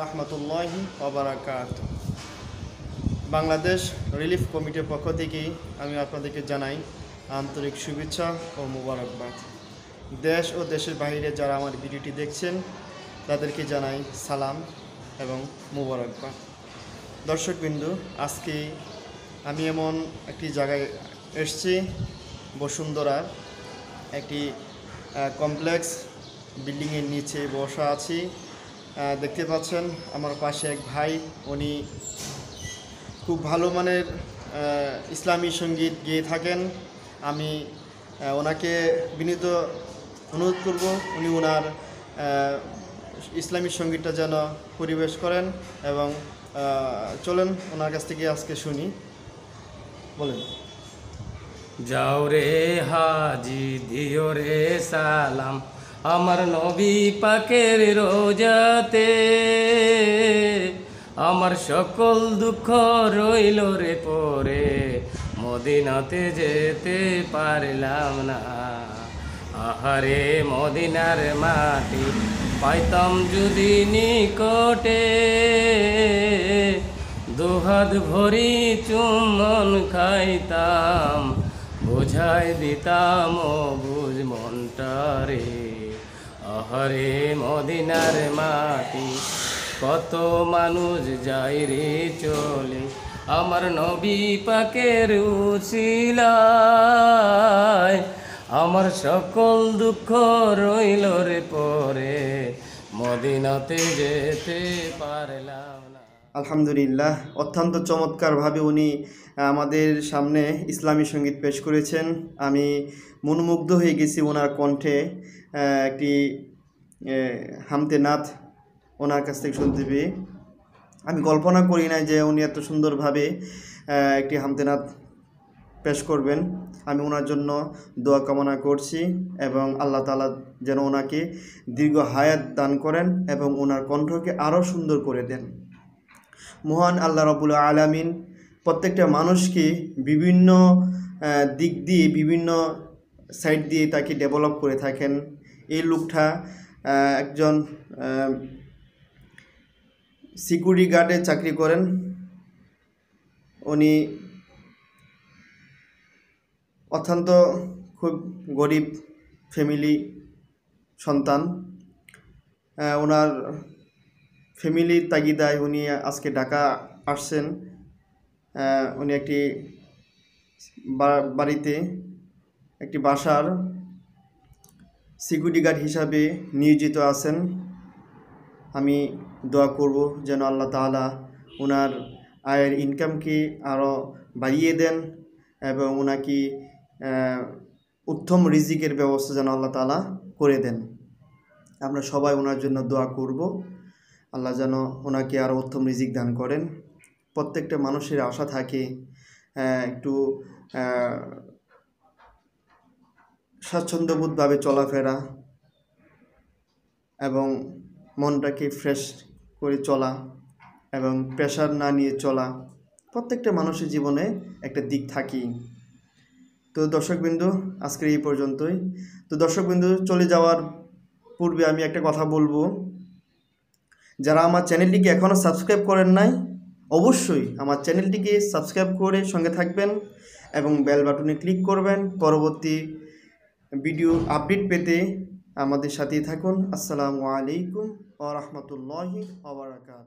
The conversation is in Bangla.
রহমতুল্লাহি ওবরাকাত। বাংলাদেশ রিলিফ কমিটির পক্ষ থেকে আমি আপনাদেরকে জানাই আন্তরিক শুভেচ্ছা ও মুবারকবাদ। দেশ ও দেশের বাইরে যারা আমার ভিডিওটি দেখছেন, তাদেরকে জানাই সালাম এবং মুবারকবাদ। দর্শকবিন্দু, আজকে আমি এমন একটি জায়গায় এসেছি, বসুন্ধরার একটি কমপ্লেক্স বিল্ডিংয়ের নিচে বসা আছি। দেখতে পাচ্ছেন আমার পাশে এক ভাই, উনি খুব ভালো মানের ইসলামী সংগীত গেয়ে থাকেন। আমি ওনাকে বিনীত অনুরোধ করব, উনি ওনার ইসলামী সঙ্গীতটা যেন পরিবেশ করেন এবং চলেন ওনার কাছ থেকে আজকে শুনি। বলেন। যাও রে হাজি, দিও রে সালাম। আমার নবী পাকের রোজাতে আমার সকল দুঃখ রইল রে পরে। মদিনাতে যেতে পারলাম না। আহারে মদিনার মাটি পাইতাম যদি নিকটে। দুহাত ভরি চুম্বন খাইতাম, বোঝাই দিতাম বুঝ মনটারে আহারে মদিনার মাটি, কত মানুষ যাই রে চলে। আমার নবী পাকের উচিলায় আমার সকল দুঃখ রইল রে পরে। মদিনাতে যেতে পারলাম আলহামদুলিল্লাহ, অত্যন্ত চমৎকারভাবে উনি আমাদের সামনে ইসলামী সংগীত পেশ করেছেন। আমি মনোমুগ্ধ হয়ে গেছি ওনার কণ্ঠে একটি হামতে নাথ ওনার কাছ থেকে শুনতে পেয়ে। আমি কল্পনা করি না যে উনি এত সুন্দরভাবে একটি হামতে নাথ পেশ করবেন। আমি ওনার জন্য দোয়া কামনা করছি এবং আল্লাহ তালা যেন ওনাকে দীর্ঘ হায়াত দান করেন এবং ওনার কণ্ঠকে আরও সুন্দর করে দেন। মহান আল্লাহ রবুল আলামিন প্রত্যেকটা মানুষকে বিভিন্ন দিক দিয়ে বিভিন্ন সাইড দিয়ে তাকে ডেভেলপ করে থাকেন। এই লোকটা একজন সিকিউরিটি গার্ডে চাকরি করেন। উনি অত্যন্ত খুব গরিব ফ্যামিলি সন্তান। ওনার ফ্যামিলির তাগিদায় উনি আজকে ঢাকা আসছেন। উনি একটি বাড়িতে একটি বাসার সিকিউরিটি গার্ড হিসাবে নিয়োজিত আছেন। আমি দোয়া করব যেন আল্লাহ তাআলা ওনার আয়ের ইনকামকে আরও বাড়িয়ে দেন এবং ওনাকে উত্তম রিজিকের ব্যবস্থা যেন আল্লাহ তাআলা করে দেন। আমরা সবাই ওনার জন্য দোয়া করব। আল্লাহ যেন ওনাকে আরও উত্তম রিজিক দান করেন। প্রত্যেকটা মানুষের আশা থাকে একটু স্বাচ্ছন্দ্যবোধভাবে চলাফেরা এবং মনটাকে ফ্রেশ করে চলা এবং প্রেশার না নিয়ে চলা প্রত্যেকটা মানুষের জীবনে একটা দিক থাকেই। তো দর্শকবিন্দু, আজকের এই পর্যন্তই। তো দর্শকবিন্দু, চলে যাওয়ার পূর্বে আমি একটা কথা বলব। যারা আমার চ্যানেলটিকে এখনও সাবস্ক্রাইব করেন নাই, অবশ্যই আমার চ্যানেলটিকে সাবস্ক্রাইব করে সঙ্গে থাকবেন এবং বেল বাটনে ক্লিক করবেন। পরবর্তী ভিডিও আপডেট পেতে আমাদের সাথেই থাকুন। আসসালামু আলাইকুম আ রহমতুল্লাহি আবরাকাত